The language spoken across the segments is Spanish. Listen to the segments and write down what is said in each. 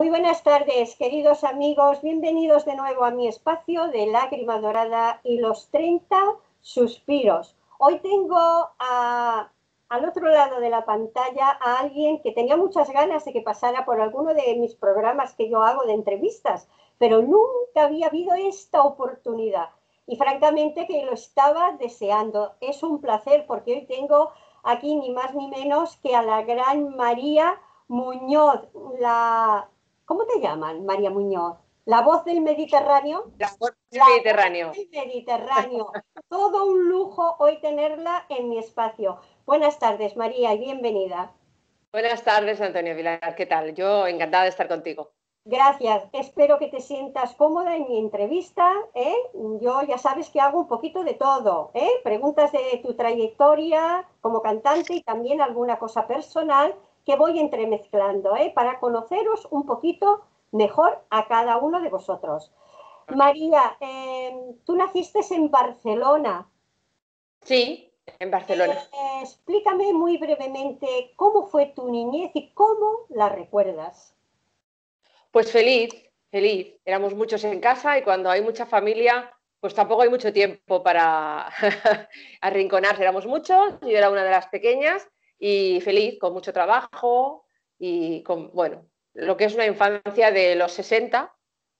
Muy buenas tardes, queridos amigos. Bienvenidos de nuevo a mi espacio de Lágrima Dorada y los 30 suspiros. Hoy tengo al otro lado de la pantalla a alguien que tenía muchas ganas de que pasara por alguno de mis programas que yo hago de entrevistas, pero nunca había habido esta oportunidad. Y francamente que lo estaba deseando. Es un placer porque hoy tengo aquí ni más ni menos que a la gran María Muñoz, la ¿Cómo te llaman, María Muñoz? ¿La voz del Mediterráneo? La voz del Mediterráneo. del Mediterráneo. Todo un lujo hoy tenerla en mi espacio. Buenas tardes, María, y bienvenida. Buenas tardes, Antonio Vilar. ¿Qué tal? Yo encantada de estar contigo. Gracias. Espero que te sientas cómoda en mi entrevista. ¿eh? Yo ya sabes que hago un poquito de todo. ¿eh? Preguntas de tu trayectoria como cantante y también alguna cosa personal que voy entremezclando ¿eh? para conoceros un poquito mejor a cada uno de vosotros. María, em, tú naciste en Barcelona. Sí, en Barcelona. Eh, explícame muy brevemente cómo fue tu niñez y cómo la recuerdas. Pues feliz, feliz. Éramos muchos en casa y cuando hay mucha familia, pues tampoco hay mucho tiempo para arrinconarse. Éramos muchos, yo era una de las pequeñas y feliz, con mucho trabajo y con, bueno, lo que es una infancia de los 60,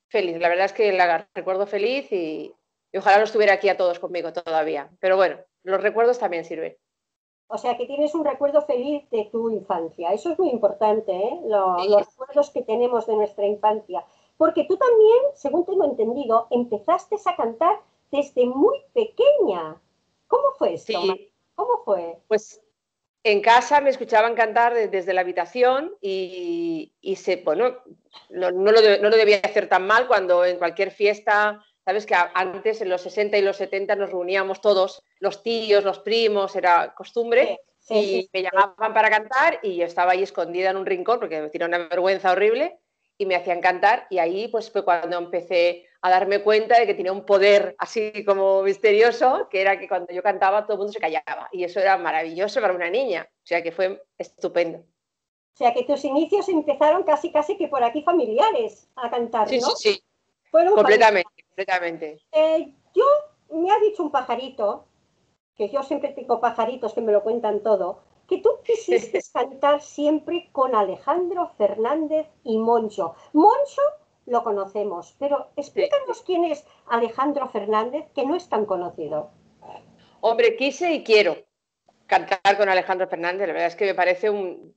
feliz. La verdad es que la recuerdo feliz y, ojalá no estuviera aquí a todos conmigo todavía. Pero bueno, los recuerdos también sirven. O sea, que tienes un recuerdo feliz de tu infancia. Eso es muy importante, ¿eh? Los recuerdos que tenemos de nuestra infancia. Porque tú también, según tengo entendido, empezaste a cantar desde muy pequeña. ¿Cómo fue esto? ¿Cómo fue? Pues en casa me escuchaban cantar desde la habitación y, se, bueno, no, lo debía hacer tan mal cuando en cualquier fiesta, sabes que antes en los 60 y los 70 nos reuníamos todos, los tíos, los primos, era costumbre, y me llamaban para cantar y yo estaba ahí escondida en un rincón porque me tiró una vergüenza horrible y me hacían cantar y ahí pues fue cuando empecé a darme cuenta de que tenía un poder así como misterioso, que era que cuando yo cantaba todo el mundo se callaba y eso era maravilloso para una niña, o sea que fue estupendo. O sea que tus inicios empezaron casi casi que por aquí familiares a cantar, sí, ¿no? Sí, sí, completamente, completamente. Eh, yo me ha dicho un pajarito, que yo siempre tengo pajaritos que me lo cuentan todo, que tú quisiste cantar siempre con Alejandro Fernández y Moncho. Moncho lo conocemos, pero explícanos quién es Alejandro Fernández, que no es tan conocido. Hombre, quise y quiero cantar con Alejandro Fernández, la verdad es que me parece un...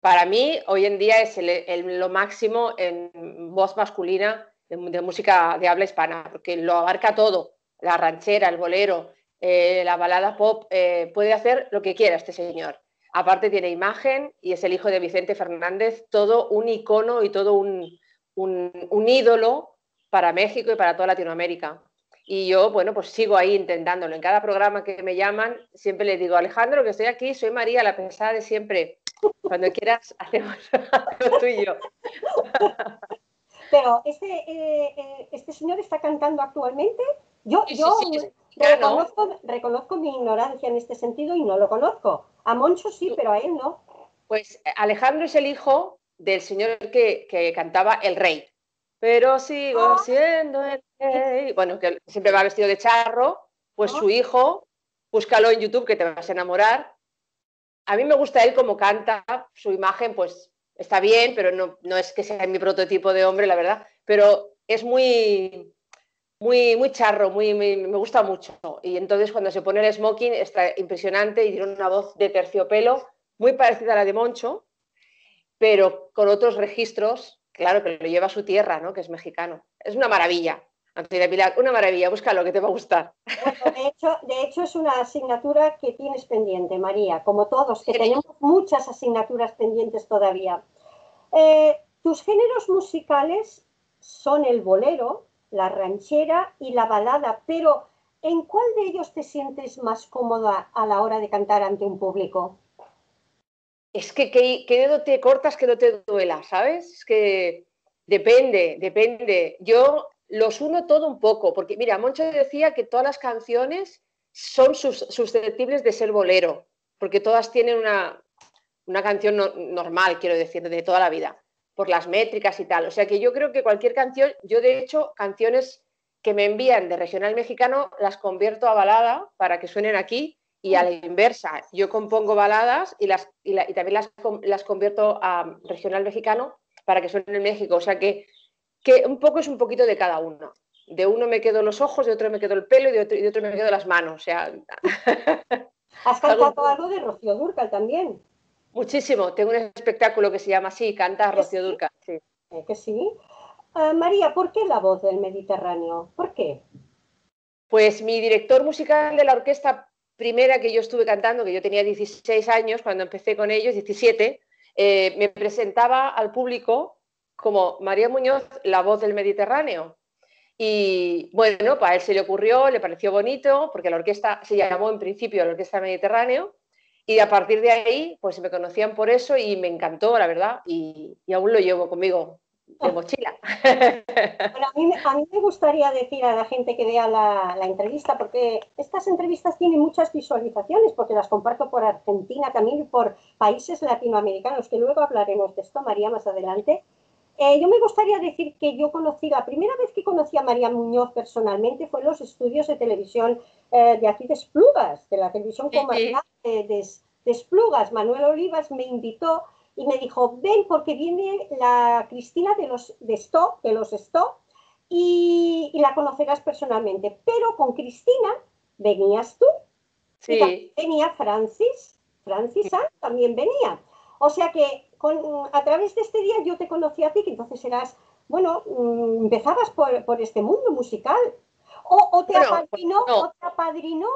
Para mí, hoy en día es lo máximo en voz masculina de, música de habla hispana, porque lo abarca todo, la ranchera, el bolero, eh, la balada pop, eh, puede hacer lo que quiera este señor. Aparte tiene imagen y es el hijo de Vicente Fernández, todo un icono y todo un, un, ídolo para México y para toda Latinoamérica. Y yo, bueno, pues sigo ahí intentándolo. En cada programa que me llaman, siempre le digo, Alejandro, que estoy aquí, soy María, la pesada de siempre. Cuando quieras, hacemos lo tuyo. Pero, ¿este, eh, eh, ¿este señor está cantando actualmente? Yo, yo reconozco, reconozco, mi ignorancia en este sentido y no lo conozco. A Moncho sí, pero a él no. Pues Alejandro es el hijo del señor que, cantaba El Rey. Pero sigo ah. siendo el rey. Bueno, que siempre va vestido de charro, pues su ah. hijo, búscalo en YouTube que te vas a enamorar. A mí me gusta él como canta, su imagen pues está bien, pero no, no es que sea mi prototipo de hombre, la verdad, pero es muy, muy, muy charro, muy, me gusta mucho. Y entonces cuando se pone el smoking está impresionante y tiene una voz de terciopelo muy parecida a la de Moncho, pero con otros registros, claro, que lo lleva a su tierra, ¿no? que es mexicano. Es una maravilla. Antonio Pilar, una maravilla, búscalo, que te va a gustar. de, hecho, de hecho, es una asignatura que tienes pendiente, María, como todos, que tenemos muchas asignaturas pendientes todavía. Eh, tus géneros musicales son el bolero, la ranchera y la balada, pero ¿en cuál de ellos te sientes más cómoda a la hora de cantar ante un público? es que qué dedo te cortas que no te duela, ¿sabes? Es que depende, depende. Yo los uno todo un poco, porque mira, Moncho decía que todas las canciones son susceptibles de ser bolero, porque todas tienen una, canción normal, quiero decir, de toda la vida. Por las métricas y tal. O sea que yo creo que cualquier canción, yo de hecho, canciones que me envían de regional mexicano las convierto a balada para que suenen aquí y a la inversa. Yo compongo baladas y, las, y, también las, las, convierto a regional mexicano para que suenen en México. O sea que, que un poco es un poquito de cada uno. De uno me quedo los ojos, de otro me quedo el pelo y de otro, de otro me quedo las manos. O sea... ¿Has cantado algo de Rocío Durcal también? Muchísimo. Tengo un espectáculo que se llama así, Canta Rocío Durcal. Sí. ¿Eh que sí? Uh, María, ¿por qué la voz del Mediterráneo? ¿Por qué? Pues mi director musical de la orquesta primera que yo estuve cantando, que yo tenía 16 años cuando empecé con ellos, 17, eh, me presentaba al público como María Muñoz, la voz del Mediterráneo. Y bueno, para él se le ocurrió, le pareció bonito, porque la orquesta se llamó en principio la Orquesta Mediterráneo, y a partir de ahí, pues me conocían por eso y me encantó, la verdad, y, aún lo llevo conmigo de mochila. Bueno, a, mí, me gustaría decir a la gente que vea la, la, entrevista, porque estas entrevistas tienen muchas visualizaciones, porque las comparto por Argentina, también por países latinoamericanos, que luego hablaremos de esto, María, más adelante. Eh, yo me gustaría decir que yo conocí, la primera vez que conocí a María Muñoz personalmente fue en los estudios de televisión eh, de aquí de Esplugas, de la televisión comercial de, Esplugas. Manuel Olivas me invitó y me dijo, ven porque viene la Cristina de los de Stop, de los Stop, y, la conocerás personalmente. Pero con Cristina venías tú, sí. venía Francis, Francis también venía. O sea que a través de este día yo te conocí a ti, que entonces eras, bueno, mm, empezabas por, este mundo musical. O, te, apadrinó,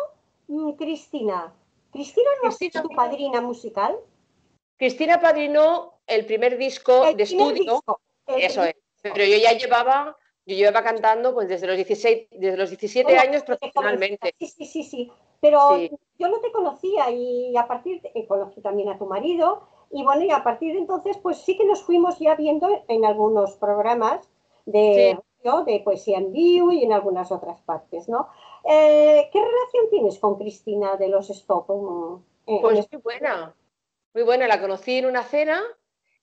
mm, Cristina. ¿Cristina no es tu padrina musical? Cristina padrinó el primer disco de estudio. eso es. Pero yo ya llevaba, yo llevaba cantando pues desde los 16, desde los 17 años profesionalmente. Sí, sí, sí, sí. Pero yo no te conocía y a partir de, conocí también a tu marido y bueno, y a partir de entonces, pues sí que nos fuimos ya viendo en algunos programas de, de poesía en vivo y en algunas otras partes, ¿no? Eh, ¿Qué relación tienes con Cristina de los Stop? pues muy buena, muy buena. La conocí en una cena.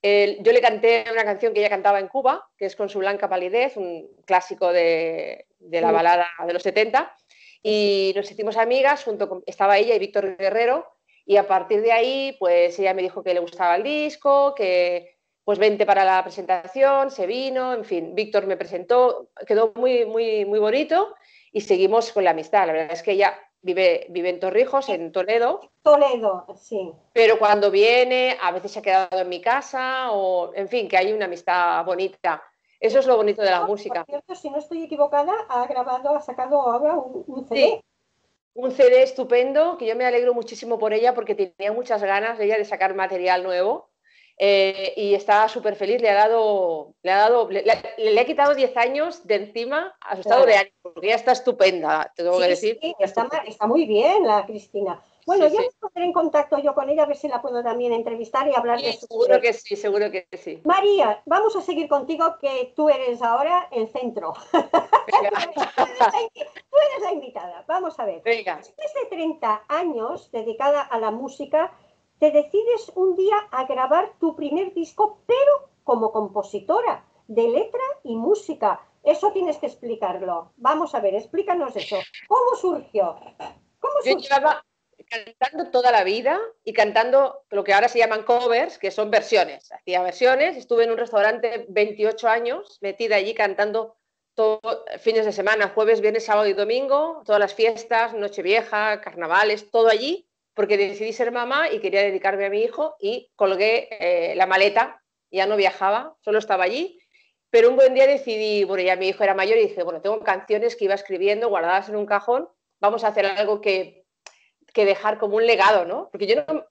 yo le canté una canción que ella cantaba en Cuba, que es Con su blanca palidez, un clásico de, de la balada de los 70. Y nos hicimos amigas, junto con, estaba ella y Víctor Guerrero, y a partir de ahí, pues ella me dijo que le gustaba el disco, que pues vente para la presentación, se vino, en fin, Víctor me presentó, quedó muy, muy, muy bonito y seguimos con la amistad. La verdad es que ella vive, vive en Torrijos, en Toledo. Toledo, sí. Pero cuando viene, a veces se ha quedado en mi casa o, en fin, que hay una amistad bonita. Eso es lo bonito de la música. Por cierto, si no estoy equivocada, ha grabado, ha sacado ahora un, CD un CD estupendo, que yo me alegro muchísimo por ella porque tenía muchas ganas de ella de sacar material nuevo eh, y estaba súper feliz, le ha dado, le ha dado, le, ha quitado 10 años de encima a su estado de ánimo, porque ella está estupenda, tengo que decir. Sí, está, está, muy bien la Cristina. Bueno, ya me pondré en contacto yo con ella a ver si la puedo también entrevistar y hablar de su. Seguro que sí, seguro que sí. María, vamos a seguir contigo, que tú eres ahora el centro. tú, eres la, invitada. Vamos a ver. Venga. Después de 30 años dedicada a la música, te decides un día a grabar tu primer disco, pero como compositora de letra y música. Eso tienes que explicarlo. Vamos a ver, explícanos eso. ¿Cómo surgió? ¿Cómo surgió? Cantando toda la vida y cantando lo que ahora se llaman covers, que son versiones. Hacía versiones, estuve en un restaurante 28 años, metida allí cantando todos fines de semana, jueves, viernes, sábado y domingo, todas las fiestas, Nochevieja, carnavales, todo allí, porque decidí ser mamá y quería dedicarme a mi hijo y colgué eh, la maleta, ya no viajaba, solo estaba allí. Pero un buen día decidí, bueno, ya mi hijo era mayor y dije, bueno, tengo canciones que iba escribiendo guardadas en un cajón, vamos a hacer algo que que dejar como un legado, ¿no? Porque yo no,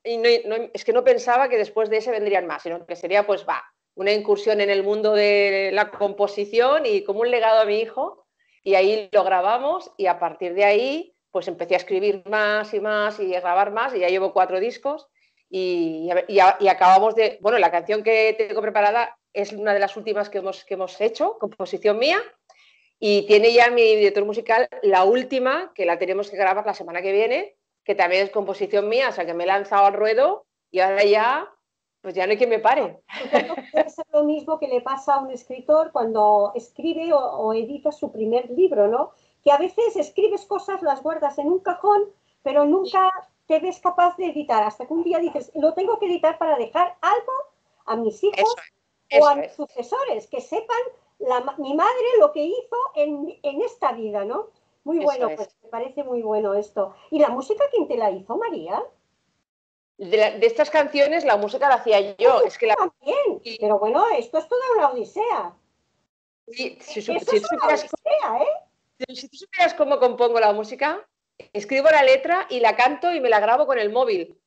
es que no pensaba que después de ese vendrían más, sino que sería, pues, va, una incursión en el mundo de la composición y como un legado a mi hijo. Y ahí lo grabamos y a partir de ahí, pues empecé a escribir más y más y a grabar más y ya llevo cuatro discos y, y, acabamos de, bueno, la canción que tengo preparada es una de las últimas que hemos, que hemos hecho, composición mía, y tiene ya mi director musical la última, que la tenemos que grabar la semana que viene, que también es composición mía, o sea que me he lanzado al ruedo y ahora ya pues ya no hay quien me pare. Es lo mismo que le pasa a un escritor cuando escribe o, edita su primer libro, ¿no? Que a veces escribes cosas, las guardas en un cajón, pero nunca te ves capaz de editar. Hasta que un día dices, lo tengo que editar para dejar algo a mis hijos o a mis sucesores, que sepan mi madre lo que hizo en, esta vida, ¿no? Muy bueno, pues me parece muy bueno esto. ¿Y la música quién te la hizo, María? De, estas canciones la música la hacía yo. es que la... También, pero bueno, esto es toda una odisea. si, supieras, ¿eh? si tú supieras cómo compongo la música, escribo la letra y la canto y me la grabo con el móvil.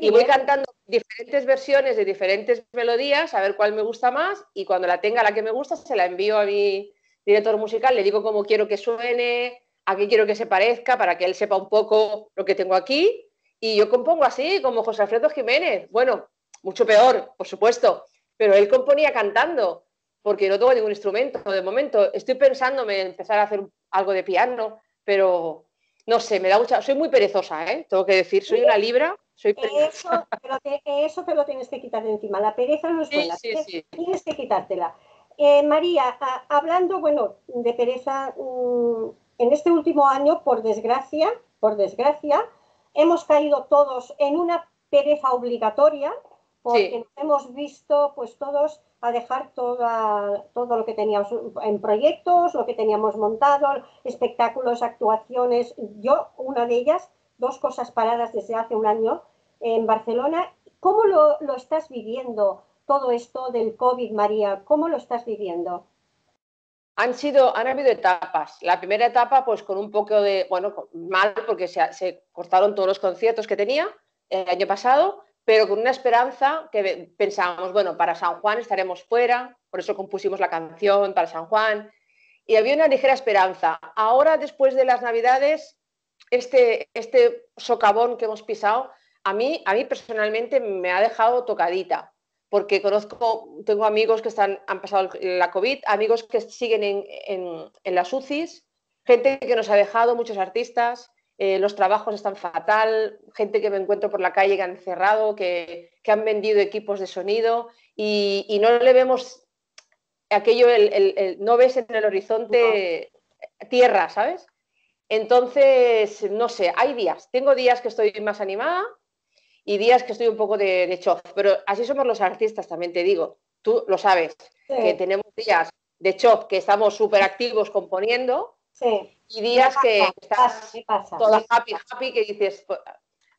y voy cantando diferentes versiones de diferentes melodías, a ver cuál me gusta más, y cuando la tenga la que me gusta, se la envío a mi director musical, le digo cómo quiero que suene, a qué quiero que se parezca, para que él sepa un poco lo que tengo aquí, y yo compongo así, como José Alfredo Jiménez. Bueno, mucho peor, por supuesto, pero él componía cantando, porque no tengo ningún instrumento de momento. Estoy pensándome en empezar a hacer algo de piano, pero no sé, me da mucha. Soy muy perezosa, ¿eh? Tengo que decir, soy una libra. Soy eso, te, eso te lo tienes que quitar de encima. La pereza no es buena. tienes, que quitártela. Eh, María, hablando, bueno, de pereza, mm, en este último año, por desgracia, por desgracia, hemos caído todos en una pereza obligatoria porque nos hemos visto pues todos a dejar toda, todo lo que teníamos en proyectos, lo que teníamos montado, espectáculos, actuaciones. Yo, una de ellas, dos cosas paradas desde hace un año en Barcelona. ¿Cómo lo, lo estás viviendo todo esto del COVID, María? ¿Cómo lo estás viviendo? Han sido, habido etapas. La primera etapa, pues con un poco de, bueno, mal, porque se, cortaron todos los conciertos que tenía el año pasado, pero con una esperanza que pensábamos, bueno, para San Juan estaremos fuera, por eso compusimos la canción para San Juan, y había una ligera esperanza. Ahora, después de las Navidades, este, este socavón que hemos pisado, a mí, a mí personalmente me ha dejado tocadita porque conozco, tengo amigos que están, han pasado la COVID, amigos que siguen en, las UCIs, gente que nos ha dejado, muchos artistas, eh, los trabajos están fatal, gente que me encuentro por la calle que han cerrado, que, han vendido equipos de sonido y, no le vemos aquello, no ves en el horizonte tierra, ¿sabes? Entonces, no sé, hay días, tengo días que estoy más animada y días que estoy un poco de, de chof. Pero así somos los artistas, también te digo. Tú lo sabes, que tenemos días de chof que estamos súper activos componiendo y días que estás toda happy, happy, que dices, pues,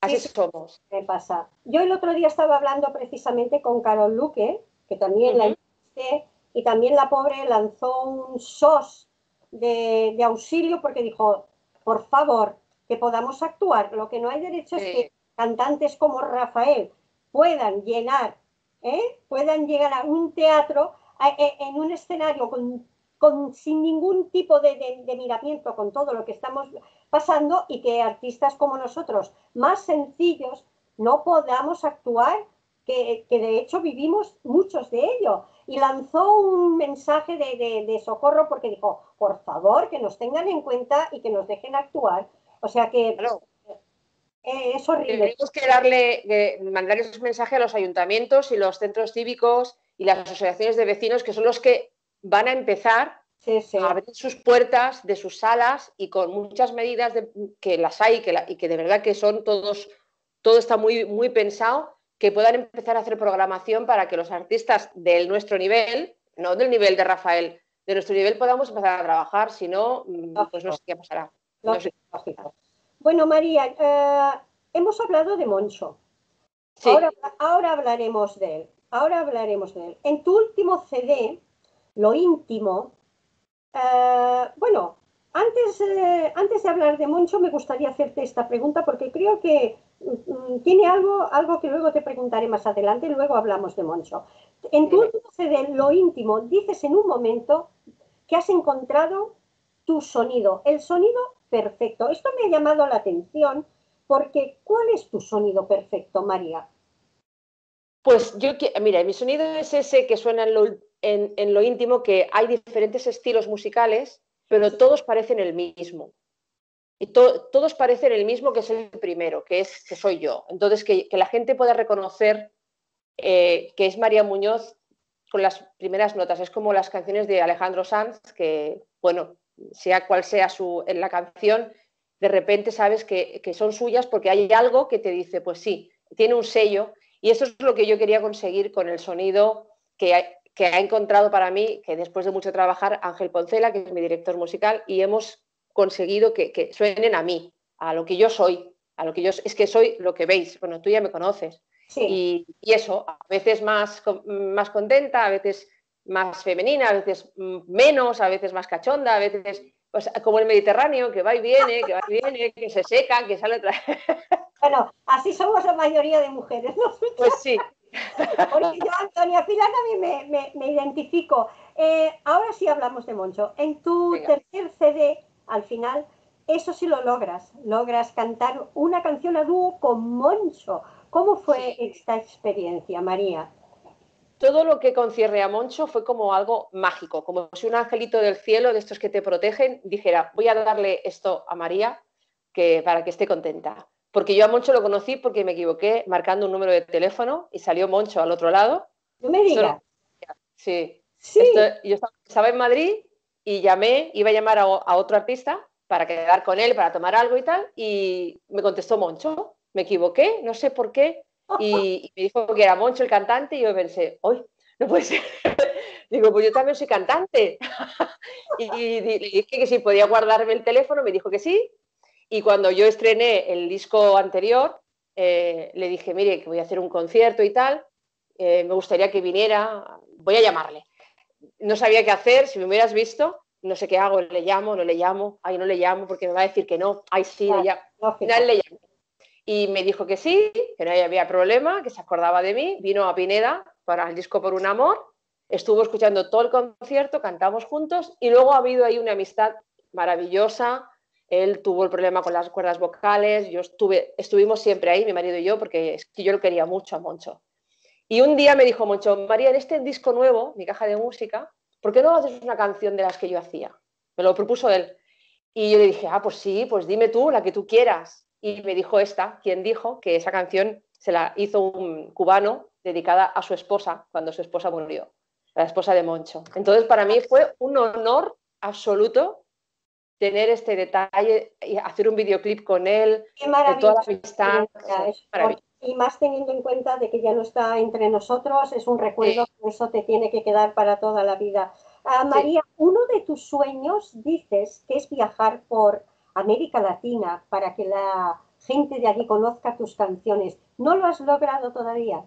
así somos. Me pasa. Yo el otro día estaba hablando precisamente con Carol Luque, que también la hice, y también la pobre lanzó un SOS de, de, auxilio porque dijo, por favor, que podamos actuar. Lo que no hay derecho es que cantantes como Rafael puedan llenar, ¿eh? puedan llegar a un teatro, e, en un escenario con, sin ningún tipo de, miramiento con todo lo que estamos pasando y que artistas como nosotros, más sencillos, no podamos actuar, que, de hecho vivimos muchos de ello. Y lanzó un mensaje de, socorro porque dijo, por favor, que nos tengan en cuenta y que nos dejen actuar. O sea que eh, es horrible. Tenemos que darle, mandar esos mensajes a los ayuntamientos y los centros cívicos y las asociaciones de vecinos, que son los que van a empezar a abrir sus puertas de sus salas y con muchas medidas que las hay que y que de verdad que son todos, todo está muy, muy pensado, que puedan empezar a hacer programación para que los artistas de nuestro nivel, no del nivel de Rafael, de nuestro nivel podamos empezar a trabajar, si no, mm, pues no sé qué pasará. Bueno, María, eh, hemos hablado de Moncho. Ahora, hablaremos de él. Ahora hablaremos de él. En tu último CD, Lo íntimo, eh, bueno, antes, eh, antes de hablar de Moncho, me gustaría hacerte esta pregunta porque creo que mm, mm, tiene algo, algo que luego te preguntaré más adelante y luego hablamos de Moncho. En tu último CD, Lo íntimo, dices en un momento que has encontrado tu sonido, el sonido perfecto. Esto me ha llamado la atención porque ¿cuál es tu sonido perfecto, María? Pues yo, mira, mi sonido es ese que suena en lo, íntimo, que hay diferentes estilos musicales, pero todos parecen el mismo. Y todos parecen el mismo que es el primero, que es que soy yo. Entonces, que, la gente pueda reconocer eh, que es María Muñoz con las primeras notas. Es como las canciones de Alejandro Sanz, que, bueno, sea cual sea su, en la canción, de repente sabes que, son suyas porque hay algo que te dice, pues sí, tiene un sello. Y eso es lo que yo quería conseguir con el sonido que ha, que ha encontrado para mí, que después de mucho trabajar, Ángel Poncela, que es mi director musical, y hemos conseguido que, suenen a mí, a lo que yo soy, a lo que yo es que soy lo que veis. Bueno, tú ya me conoces. Y, eso, a veces más, más contenta, a veces más femenina, a veces menos, a veces más cachonda, a veces pues, como el Mediterráneo, que va y viene, que va y viene, que se seca, que sale otra Bueno, así somos la mayoría de mujeres, ¿no? Pues sí. Porque yo, Antonia Fila, también me, me, identifico. Eh, ahora sí hablamos de Moncho. En tu tercer CD, al final, eso sí lo logras. Logras cantar una canción a dúo con Moncho. ¿Cómo fue esta experiencia, María? Todo lo que concierne a Moncho fue como algo mágico, como si un angelito del cielo, de estos que te protegen, dijera, voy a darle esto a María que, para que esté contenta. Porque yo a Moncho lo conocí porque me equivoqué marcando un número de teléfono y salió Moncho al otro lado. No me digas. Sí. sí. yo estaba en Madrid y llamé, iba a llamar a, a, otro artista para quedar con él, para tomar algo y tal, y me contestó Moncho me equivoqué, no sé por qué, y, me dijo que era Moncho el cantante, y yo pensé, ¡ay, no puede ser! Digo, pues yo también soy cantante. y, le dije que si podía guardarme el teléfono, me dijo que sí, y cuando yo estrené el disco anterior, eh, le dije, mire, que voy a hacer un concierto y tal, eh, me gustaría que viniera, voy a llamarle. No sabía qué hacer, si me hubieras visto, no sé qué hago, le llamo, no le llamo, ay, no le llamo porque me va a decir que no, ay, sí, le llamo. Al final le llamo. Y me dijo que sí, que no había problema, que se acordaba de mí. Vino a Pineda para el disco Por un Amor, estuvo escuchando todo el concierto, cantamos juntos y luego ha habido ahí una amistad maravillosa. Él tuvo el problema con las cuerdas vocales, yo estuve, estuvimos siempre ahí, mi marido y yo, porque es que yo lo quería mucho a Moncho. Y un día me dijo Moncho, María, en este disco nuevo, mi caja de música, ¿por qué no haces una canción de las que yo hacía? Me lo propuso él. Y yo le dije, ah, pues sí, pues dime tú, la que tú quieras y me dijo esta, quien dijo que esa canción se la hizo un cubano dedicada a su esposa cuando su esposa murió, la esposa de Moncho. Entonces, para mí fue un honor absoluto tener este detalle y hacer un videoclip con él, Qué de toda la amistad. Y más teniendo en cuenta de que ya no está entre nosotros, es un recuerdo que eso te tiene que quedar para toda la vida. Ah, María, uno de tus sueños dices que es viajar por América Latina para que la gente de allí conozca tus canciones. ¿No lo has logrado todavía?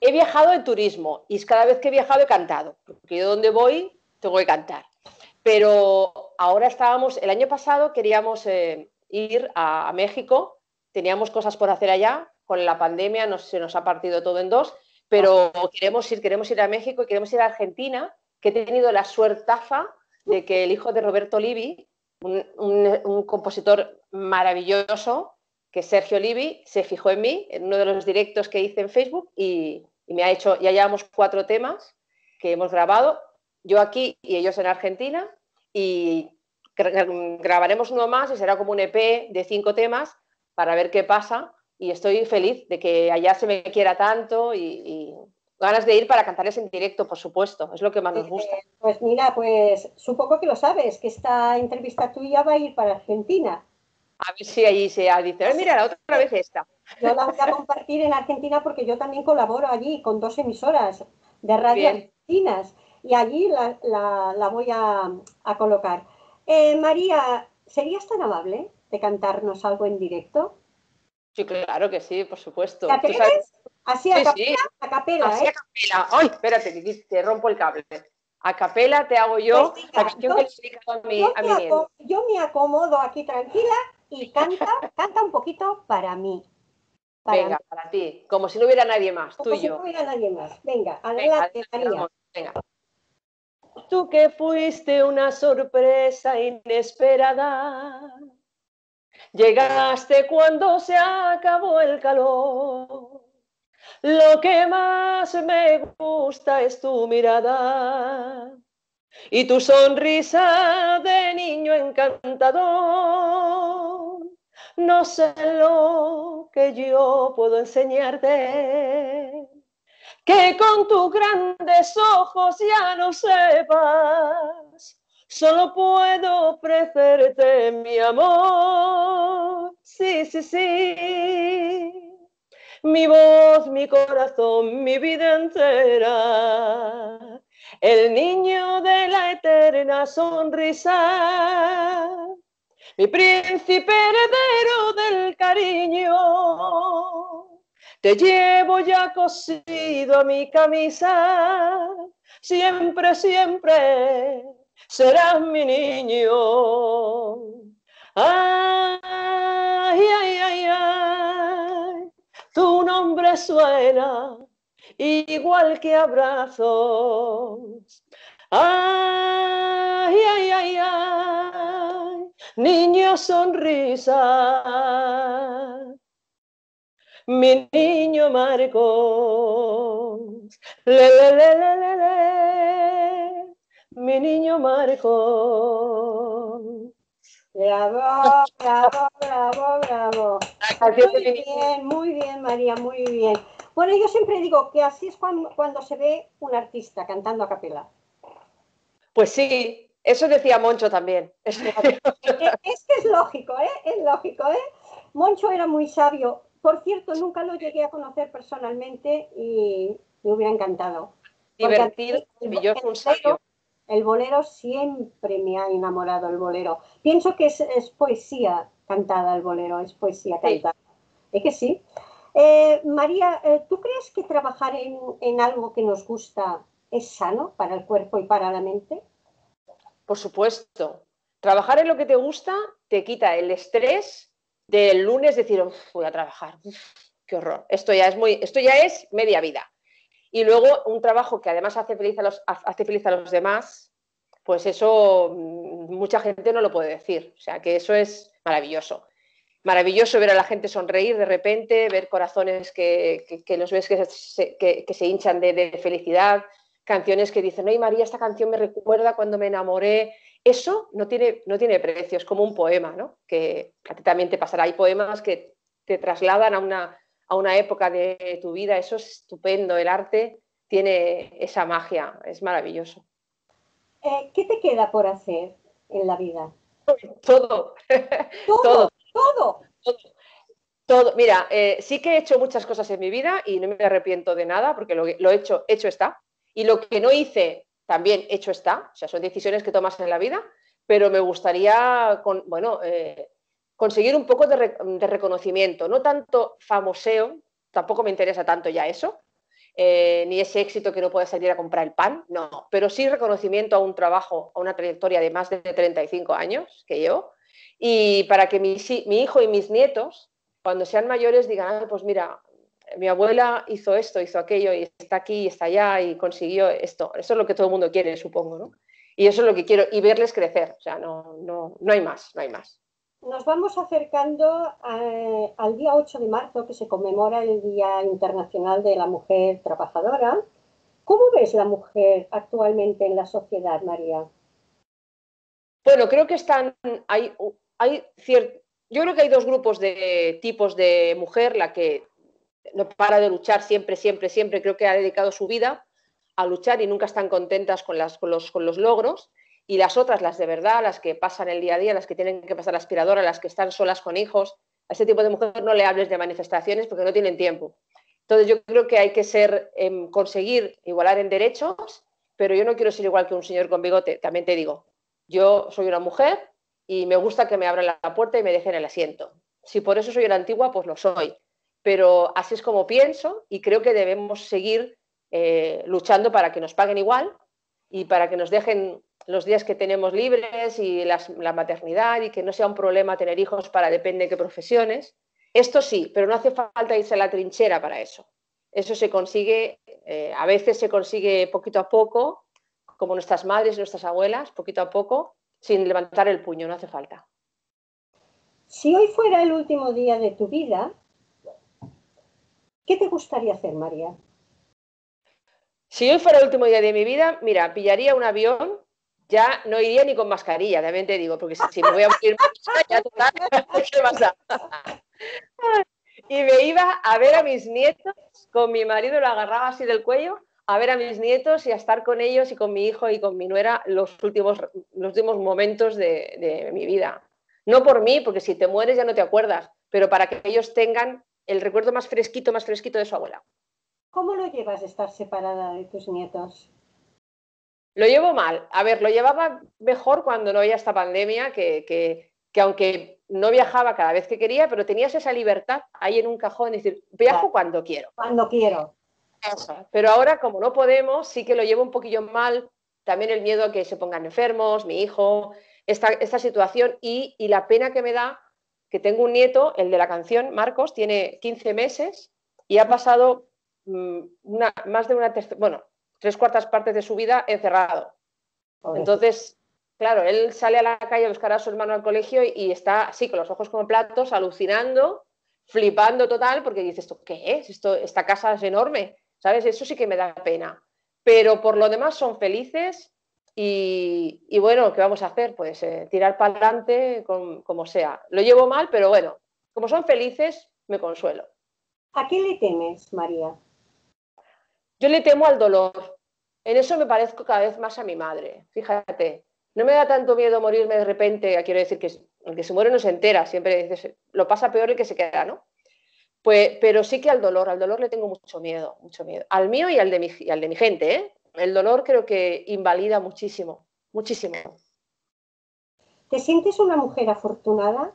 He viajado en turismo y cada vez que he viajado he cantado, porque yo donde voy tengo que cantar. Pero ahora estábamos, el año pasado queríamos eh, ir a, México, teníamos cosas por hacer allá, con la pandemia se nos ha partido todo en dos, pero queremos ir, queremos ir a México y queremos ir a Argentina, que he tenido la suertaza de que el hijo de Roberto Livi un, compositor maravilloso, que Sergio Livi, se fijó en mí en uno de los directos que hice en Facebook y, me ha hecho, ya llevamos cuatro temas que hemos grabado, yo aquí y ellos en Argentina, y grabaremos uno más y será como un EP de cinco temas para ver qué pasa. Y estoy feliz de que allá se me quiera tanto y ganas de ir para cantarles en directo, por supuesto, es lo que más nos gusta. Pues mira, pues supongo que lo sabes, que esta entrevista tuya va a ir para Argentina. A ver si allí se dice, mira, la otra vez esta. Yo la voy a compartir en Argentina porque yo también colaboro allí con dos emisoras de radio argentinas y allí la, voy a, colocar. Eh, María, ¿serías tan amable de cantarnos algo en directo? Sí, claro que sí, por supuesto. Así a capela, a capela, Así ¿eh? a capela. Ay, espérate, que te rompo el cable. A capela te hago yo pues la canción que he a mi, yo, a mi me yo me acomodo aquí tranquila y canta, canta un poquito para mí. venga, para ti, como si no hubiera nadie más, como tú si no hubiera nadie más. Venga, adelante, María. Venga. Tú que fuiste una sorpresa inesperada, llegaste cuando se acabó el calor lo que más me gusta es tu mirada y tu sonrisa de niño encantador. No sé lo que yo puedo enseñarte, que con tus grandes ojos ya no sepas. Solo puedo ofrecerte mi amor. Sí, sí, sí. Mi voz, mi corazón, mi vida entera. El niño de la eterna sonrisa. Mi príncipe heredero del cariño te llevo ya cosido a mi camisa, siempre, siempre serás mi niño. Ay, ay, nombre suena igual que abrazos. Ay, ay, ay, ay, niño sonrisa mi niño Marcos. Le, le, le, le, le, le, mi niño Marcos. Bravo, bravo, bravo, bravo. Muy bien, muy bien, María, muy bien. Bueno, yo siempre digo que así es cuando, cuando se ve un artista cantando a capela. Pues sí, eso decía Moncho también. Es que es lógico, ¿eh? Es lógico, ¿eh? Moncho era muy sabio. Por cierto, nunca lo llegué a conocer personalmente y me hubiera encantado. Divertido, maravilloso, un sabio. El bolero siempre me ha enamorado, el bolero. Pienso que es, poesía cantada el bolero, es poesía cantada. ¿Es que sí? Eh, María, eh, ¿tú crees que trabajar en, en algo que nos gusta es sano para el cuerpo y para la mente? Por supuesto. Trabajar en lo que te gusta te quita el estrés del lunes decir, voy a trabajar, qué horror, esto ya, es muy, esto ya es media vida. Y luego un trabajo que además hace feliz a los, hace feliz a los demás, pues eso mm, mucha gente no lo puede decir. O sea, que eso es maravilloso. Maravilloso ver a la gente sonreír de repente, ver corazones que, que, los ves que se, que, se hinchan de, de, felicidad, canciones que dicen, ay María, esta canción me recuerda cuando me enamoré eso no tiene, no tiene precio, es como un poema, ¿no? Que a ti también te pasará. Hay poemas que te trasladan a una, a una época de tu vida, eso es estupendo, el arte tiene esa magia, es maravilloso. Eh, ¿Qué te queda por hacer en la vida? Todo. Todo. Todo. Todo. Mira, eh, sí que he hecho muchas cosas en mi vida y no me arrepiento de nada porque lo, lo he hecho, hecho está. Y lo que no hice también hecho está, o sea, son decisiones que tomas en la vida, pero me gustaría, bueno, eh, conseguir un poco de, reconocimiento, no tanto famoseo, tampoco me interesa tanto ya eso, eh, ni ese éxito que no puedes salir a comprar el pan, no, pero sí reconocimiento a un trabajo, a una trayectoria de más de 35 años que llevo, y para que mi, hijo y mis nietos, cuando sean mayores, digan, pues mira, mi abuela hizo esto, hizo aquello y está aquí y está allá y consiguió esto. Eso es lo que todo el mundo quiere, supongo, ¿no? Y eso es lo que quiero, y verles crecer. O sea, no, no, no hay más, no hay más. Nos vamos acercando eh, al día 8 de marzo, que se conmemora el Día Internacional de la Mujer Trabajadora. ¿Cómo ves la mujer actualmente en la sociedad, María? Bueno, creo que están, hay, hay yo creo que hay dos grupos de tipos de mujer, la que no para de luchar siempre, siempre, siempre. Creo que ha dedicado su vida a luchar y nunca están contentas con, las, con, los, con los logros. Y las otras, las de verdad, las que pasan el día a día, las que tienen que pasar la aspiradora, las que están solas con hijos, a ese tipo de mujer no le hables de manifestaciones porque no tienen tiempo. Entonces yo creo que hay que ser, em, conseguir igualar en derechos, pero yo no quiero ser igual que un señor con bigote, también te digo. Yo soy una mujer y me gusta que me abran la puerta y me dejen el asiento. Si por eso soy una antigua, pues lo soy pero así es como pienso y creo que debemos seguir eh, luchando para que nos paguen igual y para que nos dejen los días que tenemos libres y la maternidad y que no sea un problema tener hijos para depende de qué profesiones. Esto sí, pero no hace falta irse a la trinchera para eso. Eso se consigue, eh, a veces se consigue poquito a poco, como nuestras madres y nuestras abuelas, poquito a poco, sin levantar el puño, no hace falta. Si hoy fuera el último día de tu vida, ¿Qué te gustaría hacer, María? Si hoy fuera el último día de mi vida, mira, pillaría un avión, ya no iría ni con mascarilla, también te digo, porque si, me voy a morir, ya total, ¿qué pasa? y me iba a ver a mis nietos, con mi marido lo agarraba así del cuello, a ver a mis nietos y a estar con ellos y con mi hijo y con mi nuera los últimos, los últimos momentos de, de mi vida. No por mí, porque si te mueres ya no te acuerdas, pero para que ellos tengan el recuerdo más fresquito, más fresquito de su abuela. ¿Cómo lo llevas estar separada de tus nietos? Lo llevo mal. A ver, lo llevaba mejor cuando no había esta pandemia, que, que, que aunque no viajaba cada vez que quería, pero tenías esa libertad ahí en un cajón, decir, viajo Claro. cuando quiero. Cuando quiero. Pero ahora, como no podemos, sí que lo llevo un poquillo mal. También el miedo a que se pongan enfermos, mi hijo, esta, esta situación y, y la pena que me da que tengo un nieto, el de la canción, Marcos, tiene 15 meses y ha pasado una, más de una tercera, bueno, tres cuartas partes de su vida encerrado. Entonces, claro, él sale a la calle a buscar a su hermano al colegio y, y está así, con los ojos como platos, alucinando, flipando total, porque dices, ¿esto qué es? Esto, esta casa es enorme, ¿sabes? Eso sí que me da pena. Pero por lo demás son felices y, y bueno, ¿qué vamos a hacer? Pues eh, tirar para adelante como sea. Lo llevo mal, pero bueno, como son felices, me consuelo. ¿A qué le temes, María? Yo le temo al dolor. En eso me parezco cada vez más a mi madre. Fíjate, no me da tanto miedo morirme de repente. Quiero decir que el que se muere no se entera. Siempre dices, lo pasa peor el que se queda, ¿no? Pues, pero sí que al dolor, al dolor le tengo mucho miedo, mucho miedo. Al mío y al de mi, y al de mi gente, ¿eh? El dolor creo que invalida muchísimo, muchísimo. ¿Te sientes una mujer afortunada?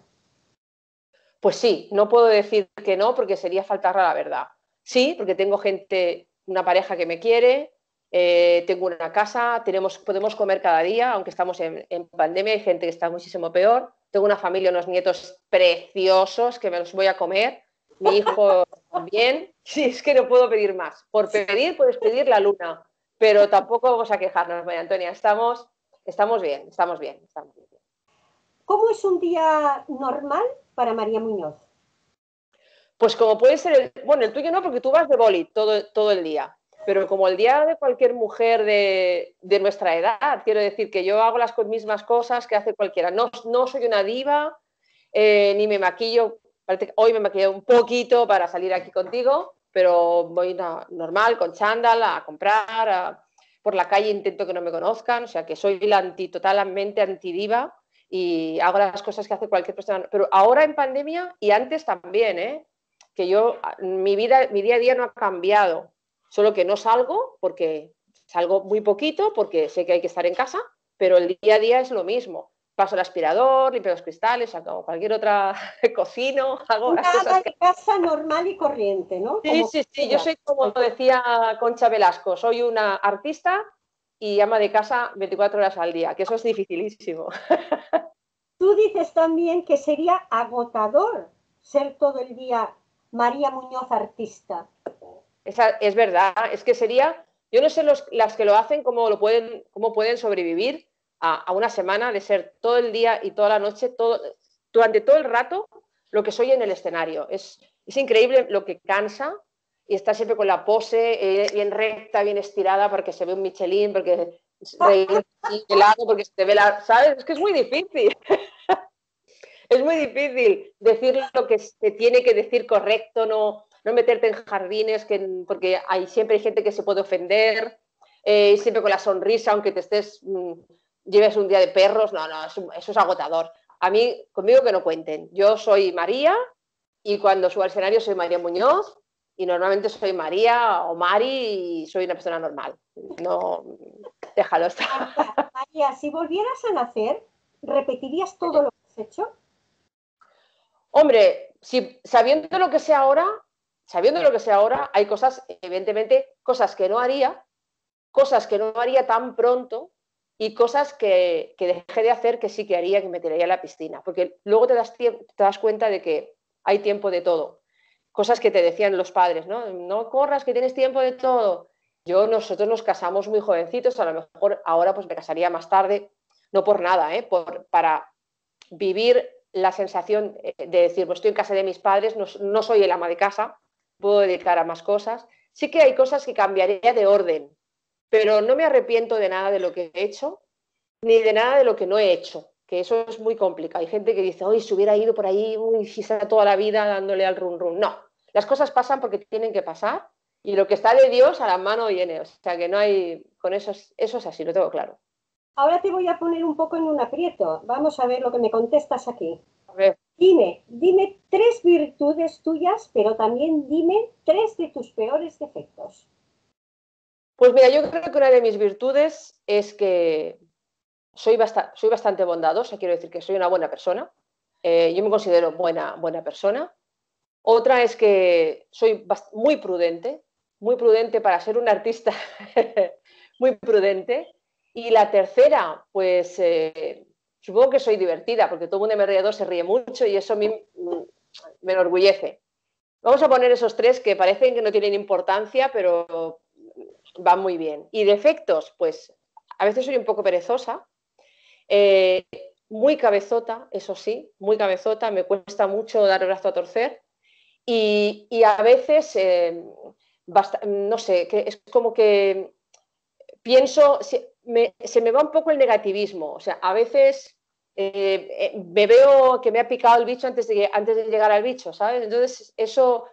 Pues sí, no puedo decir que no porque sería faltar a la verdad. Sí, porque tengo gente, una pareja que me quiere, eh, tengo una casa, tenemos, podemos comer cada día, aunque estamos en, en, pandemia, hay gente que está muchísimo peor. Tengo una familia, unos nietos preciosos que me los voy a comer. Mi hijo también. Sí, es que no puedo pedir más. Por pedir, puedes pedir la luna, pero tampoco vamos a quejarnos, María Antonia. Estamos, estamos bien, estamos bien, estamos bien. ¿Cómo es un día normal para María Muñoz? Pues como puede ser, el, bueno, el tuyo no, porque tú vas de boli todo, todo el día, pero como el día de cualquier mujer de, de, nuestra edad, quiero decir que yo hago las mismas cosas que hace cualquiera. No, no soy una diva, eh, ni me maquillo, hoy me maquillé un poquito para salir aquí contigo, pero voy normal, con chándal, a comprar, por la calle intento que no me conozcan, o sea que soy la anti, totalmente antidiva y hago las cosas que hace cualquier persona. Pero ahora en pandemia y antes también, ¿eh? Que yo, mi vida, mi día a día no ha cambiado, solo que no salgo porque salgo muy poquito porque sé que hay que estar en casa, pero el día a día es lo mismo. Paso el aspirador, limpio los cristales, como cualquier otra cocino, hago Una las cosas de casa normal y corriente, ¿no? Sí, Como sí, sí, yo soy como decía Concha Velasco, soy una artista y ama de casa 24 horas al día, que eso es dificilísimo. Tú dices también que sería agotador ser todo el día María Muñoz artista. Esa, es verdad, es que sería, yo no sé los, las que lo hacen cómo, lo pueden, cómo pueden sobrevivir a, a, una semana de ser todo el día y toda la noche, todo, durante todo el rato, lo que soy en el escenario. Es, es increíble lo que cansa y estar siempre con la pose eh, bien recta, bien estirada, porque se ve un Michelin, porque reír helado, porque se te ve la... ¿Sabes? Es que es muy difícil. es muy difícil decir lo que se tiene que decir correcto, no, meterte en jardines, que, porque hay, siempre hay gente que se puede ofender, eh, siempre con la sonrisa, aunque te estés, mmm, lleves un día de perros, no, no, eso, eso, es agotador. A mí, conmigo que no cuenten. Yo soy María y cuando subo al escenario soy María Muñoz y normalmente soy María o Mari y soy una persona normal. No, déjalo estar. María, si volvieras a nacer, ¿repetirías todo lo que has hecho? Hombre, si, sabiendo lo que sé ahora, sabiendo lo que sé ahora, hay cosas, evidentemente, cosas que no haría, cosas que no haría tan pronto y cosas que, que dejé de hacer que sí que haría, que me tiraría a la piscina. Porque luego te das, te das cuenta de que hay tiempo de todo. Cosas que te decían los padres, ¿no? No corras, que tienes tiempo de todo. Yo, nosotros nos casamos muy jovencitos, a lo mejor ahora pues me casaría más tarde, no por nada, ¿eh? para vivir la sensación de decir, pues estoy en casa de mis padres, no, soy el ama de casa, puedo dedicar a más cosas. Sí que hay cosas que cambiaría de orden, pero no me arrepiento de nada de lo que he hecho, ni de nada de lo que no he hecho, que eso es muy complicado. Hay gente que dice, hoy se hubiera ido por ahí, si toda la vida dándole al run run. No, las cosas pasan porque tienen que pasar y lo que está de Dios a la mano viene. O sea que no hay, con eso, eso es así, lo tengo claro. Ahora te voy a poner un poco en un aprieto. Vamos a ver lo que me contestas aquí. Dime, dime tres virtudes tuyas, pero también dime tres de tus peores defectos. Pues mira, yo creo que una de mis virtudes es que soy, soy bastante bondadosa, quiero decir que soy una buena persona. Eh, yo me considero buena, buena persona. Otra es que soy muy prudente, muy prudente para ser un artista, muy prudente. Y la tercera, pues eh, supongo que soy divertida, porque todo me alrededor se ríe mucho y eso a mí mm, me enorgullece. Vamos a poner esos tres que parecen que no tienen importancia, pero van muy bien. Y defectos, pues a veces soy un poco perezosa, eh, muy cabezota, eso sí, muy cabezota, me cuesta mucho dar el brazo a torcer y, a veces, eh, no sé, que es como que pienso, se me, va un poco el negativismo, o sea, a veces eh, me veo que me ha picado el bicho antes de, antes de llegar al bicho, ¿sabes? Entonces eso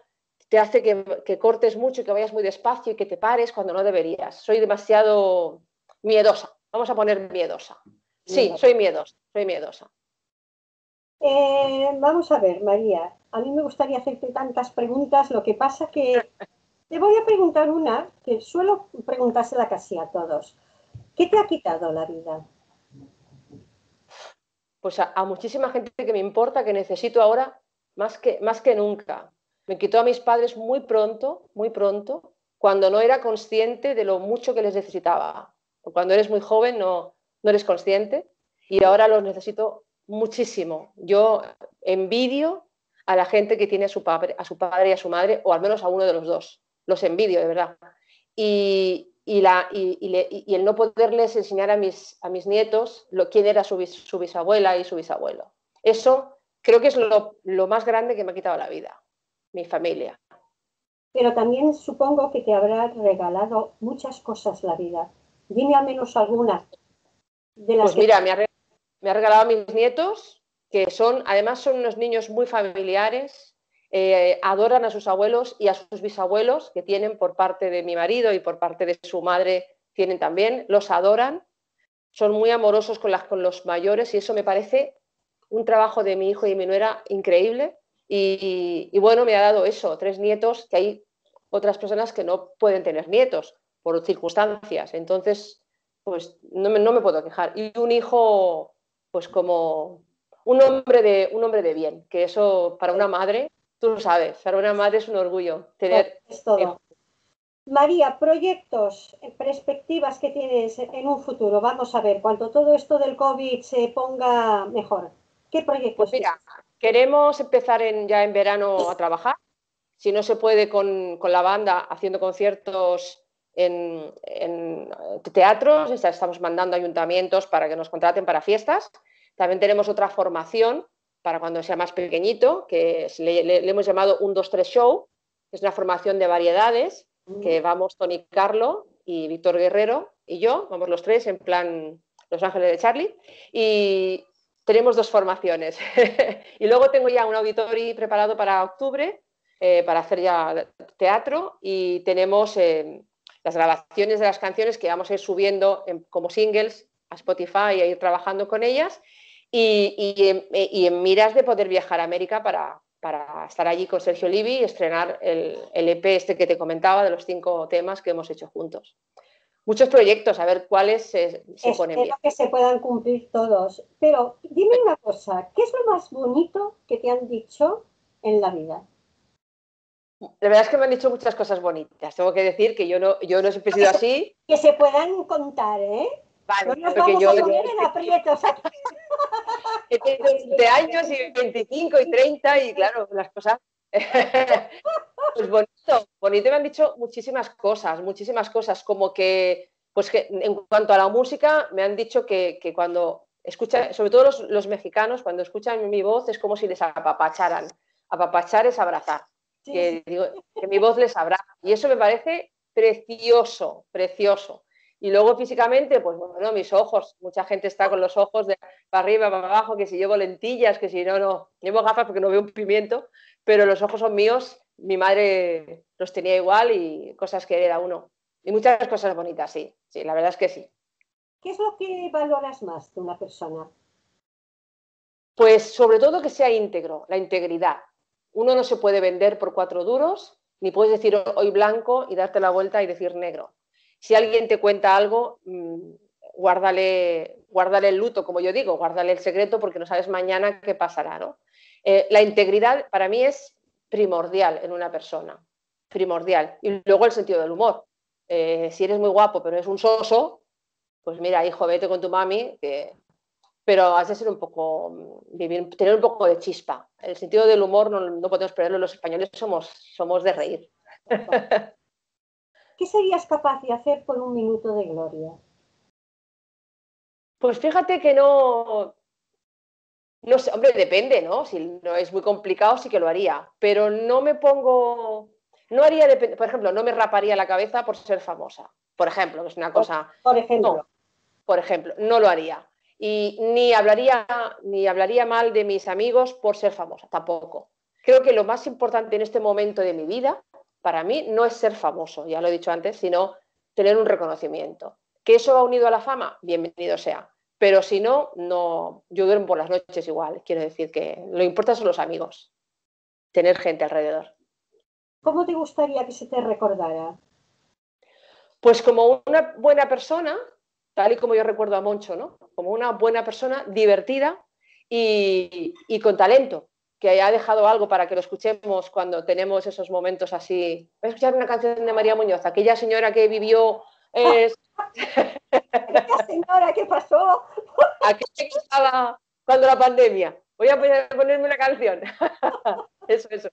te hace que, que cortes mucho y que vayas muy despacio y que te pares cuando no deberías. Soy demasiado miedosa, vamos a poner miedosa. Sí, soy miedosa, soy miedosa. Eh, vamos a ver, María, a mí me gustaría hacerte tantas preguntas, lo que pasa que te voy a preguntar una que suelo preguntársela casi a todos. ¿Qué te ha quitado la vida? Pues a, muchísima gente que me importa, que necesito ahora más que, más que nunca. Me quitó a mis padres muy pronto, muy pronto, cuando no era consciente de lo mucho que les necesitaba. Cuando eres muy joven no, no eres consciente y ahora los necesito muchísimo. Yo envidio a la gente que tiene a su, padre, a su padre y a su madre, o al menos a uno de los dos. Los envidio, de verdad. Y, la, y, el no poderles enseñar a mis, a mis nietos lo, quién era su, su, bisabuela y su bisabuelo. Eso creo que es lo, lo más grande que me ha quitado la vida, mi familia. Pero también supongo que te habrá regalado muchas cosas la vida. Dime al menos algunas pues mira, me ha, regalado a mis nietos, que son, además son unos niños muy familiares, eh, adoran a sus abuelos y a sus bisabuelos, que tienen por parte de mi marido y por parte de su madre, tienen también, los adoran, son muy amorosos con, las, con los mayores y eso me parece un trabajo de mi hijo y mi nuera increíble. Y, y, bueno, me ha dado eso, tres nietos, que hay otras personas que no pueden tener nietos por circunstancias. Entonces, pues no me, puedo quejar. Y un hijo, pues como un hombre de, un hombre de bien, que eso para una madre, tú lo sabes, para una madre es un orgullo tener... María, proyectos, eh, perspectivas que tienes en un futuro. Vamos a ver, cuando todo esto del COVID se ponga mejor, ¿qué proyectos? Pues mira, queremos empezar ya en verano a trabajar. Si no se puede con, con la banda haciendo conciertos en, eh, teatros, estamos mandando ayuntamientos para que nos contraten para fiestas. También tenemos otra formación para cuando sea más pequeñito, que le, hemos llamado un 2-3 Show, es una formación de variedades, que mm. vamos Tony Carlo y Víctor Guerrero y yo, vamos los tres en plan Los Ángeles de Charlie, y tenemos dos formaciones. y luego tengo ya un auditorio preparado para octubre, eh, para hacer ya teatro, y tenemos... Eh, las grabaciones de las canciones que vamos a ir subiendo como singles a Spotify y a ir trabajando con ellas y, en, miras de poder viajar a América para, estar allí con Sergio Livi y estrenar el, EP este que te comentaba de los cinco temas que hemos hecho juntos. Muchos proyectos, a ver cuáles se, se ponen bien. que se puedan cumplir todos. Pero dime una cosa, ¿qué es lo más bonito que te han dicho en la vida? La verdad es que me han dicho muchas cosas bonitas. Tengo que decir que yo no, yo no siempre he sido así. Que se puedan contar, ¿eh? Vale, no nos vamos yo, a poner en aprietos de años y 25 y 30 y claro, las cosas... pues bonito, bonito me han dicho muchísimas cosas, muchísimas cosas, como que, pues que en cuanto a la música, me han dicho que, que cuando escuchan, sobre todo los, los mexicanos, cuando escuchan mi voz es como si les apapacharan. Apapachar es abrazar que, mi voz les habrá. Y eso me parece precioso, precioso. Y luego físicamente, pues bueno, mis ojos, mucha gente está con los ojos de para arriba, para abajo, que si llevo lentillas, que si no, no, llevo gafas porque no veo un pimiento, pero los ojos son míos, mi madre los tenía igual y cosas que era uno. Y muchas cosas bonitas, sí, sí, la verdad es que sí. ¿Qué es lo que valoras más de una persona? Pues sobre todo que sea íntegro, la integridad. Uno no se puede vender por cuatro duros, ni puedes decir hoy blanco y darte la vuelta y decir negro. Si alguien te cuenta algo, mm, guárdale, guárdale el luto, como yo digo, guárdale el secreto porque no sabes mañana qué pasará. ¿no? Eh, la integridad para mí es primordial en una persona, primordial. Y luego el sentido del humor. Eh, si eres muy guapo pero es un soso, pues mira, hijo, vete con tu mami, pero has de ser un poco, vivir, tener un poco de chispa. El sentido del humor no, podemos perderlo, los españoles somos, somos de reír. ¿Qué serías capaz de hacer por un minuto de gloria? Pues fíjate que no, no sé, hombre, depende, ¿no? Si no es muy complicado, sí que lo haría, pero no me pongo, no haría, por ejemplo, no me raparía la cabeza por ser famosa, por ejemplo, que es una cosa. Por ejemplo. por ejemplo, no lo haría. Y ni hablaría, ni hablaría mal de mis amigos por ser famosa, tampoco. Creo que lo más importante en este momento de mi vida, para mí, no es ser famoso, ya lo he dicho antes, sino tener un reconocimiento. ¿Que eso va unido a la fama? Bienvenido sea pero si no, no, yo duermo por las noches igual. Quiero decir que lo importante son los amigos, tener gente alrededor. ¿Cómo te gustaría que se te recordara? Pues como una buena persona, tal y como yo recuerdo a Moncho, ¿no? Como una buena persona divertida y, con talento, que haya dejado algo para que lo escuchemos cuando tenemos esos momentos así. Voy a escuchar una canción de María Muñoz, aquella señora que vivió eh, señora, ¿qué pasó? Aquí estaba cuando la pandemia. Voy a ponerme una canción. eso, eso.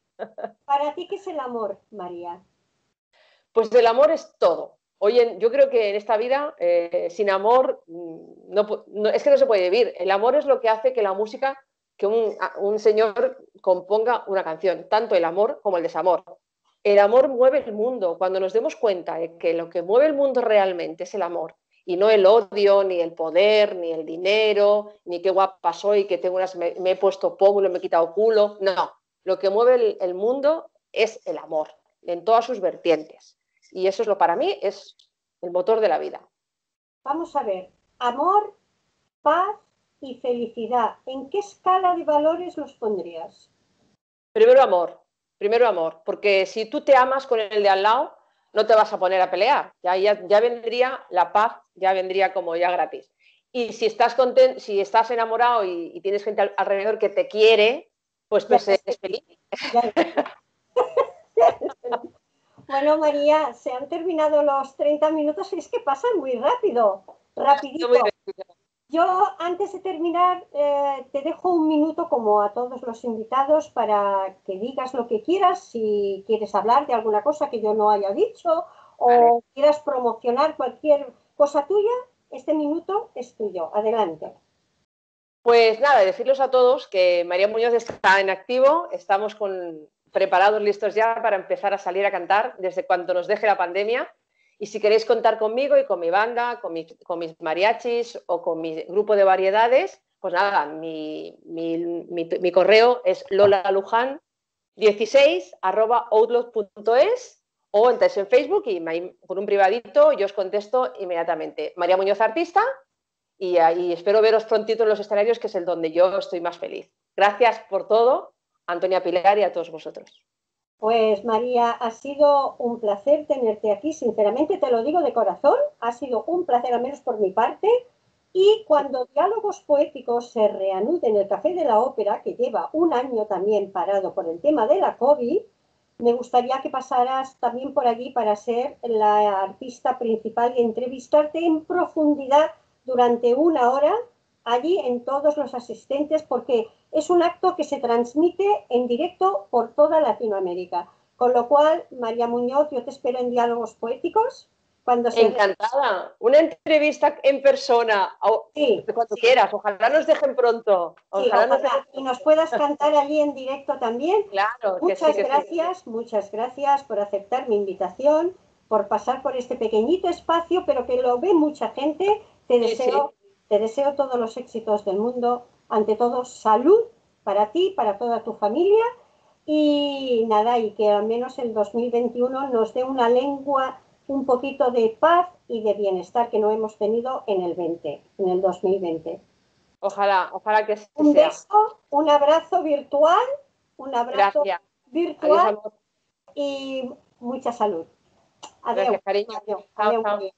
¿Para ti qué es el amor, María? Pues el amor es todo. Oye, yo creo que en esta vida, eh, sin amor, mm, no, es que no se puede vivir. El amor es lo que hace que la música, que un señor componga una canción, tanto el amor como el desamor. El amor mueve el mundo. Cuando nos demos cuenta de que lo que mueve el mundo realmente es el amor y no el odio, ni el poder, ni el dinero, ni qué guapa soy, que tengo unas, me, he puesto pómulo, me he quitado culo. No, lo que mueve el, el, mundo es el amor, en todas sus vertientes. Y eso es lo para mí, es el motor de la vida. Vamos a ver, amor, paz y felicidad. ¿En qué escala de valores los pondrías? Primero amor, primero amor, porque si tú te amas con el de al lado, no te vas a poner a pelear, ya, ya, vendría la paz, ya vendría como ya gratis. Y si estás contento, si estás enamorado y, tienes gente alrededor que te quiere, pues, pues eres feliz. bueno, María, se han terminado los 30 minutos y es que pasan muy rápido, rapidito. Yo, antes de terminar, eh, te dejo un minuto, como a todos los invitados, para que digas lo que quieras, si quieres hablar de alguna cosa que yo no haya dicho o quieras promocionar cualquier cosa tuya, este minuto es tuyo. Adelante. Pues nada, decirles a todos que María Muñoz está en activo, estamos con, preparados, listos ya para empezar a salir a cantar desde cuando nos deje la pandemia y si queréis contar conmigo y con mi banda, con, mis mariachis o con mi grupo de variedades, pues nada, mi, correo es lolalujan16 outlook.es o entráis en Facebook y por un privadito yo os contesto inmediatamente. María Muñoz Artista y, espero veros prontito en los escenarios, que es el donde yo estoy más feliz. Gracias por todo, Antonia Pilar y a todos vosotros. Pues María, ha sido un placer tenerte aquí, sinceramente te lo digo de corazón, ha sido un placer al menos por mi parte. Y cuando Diálogos Poéticos se reanude en el Café de la Ópera, que lleva un año también parado por el tema de la COVID, me gustaría que pasaras también por allí para ser la artista principal y entrevistarte en profundidad durante una hora allí en todos los asistentes porque es un acto que se transmite en directo por toda Latinoamérica. Con lo cual, María Muñoz, yo te espero en diálogos poéticos. Cuando Encantada. Una entrevista en persona, sí, cuando quieras. Ojalá nos dejen pronto. Ojalá, Y nos puedas cantar allí en directo también. Claro. Muchas gracias, muchas gracias por aceptar mi invitación por pasar por este pequeñito espacio, pero que lo ve mucha gente. Te deseo, te deseo todos los éxitos del mundo. Ante todo, salud para ti, para toda tu familia. Y nada, y que al menos el 2021 nos dé una lengua, un poquito de paz y de bienestar que no hemos tenido en el 20, en el 2020. Ojalá, ojalá que sea. Un beso, un abrazo virtual, un abrazo virtual y mucha salud. Adiós. Gracias, cariño. Adiós. Adiós.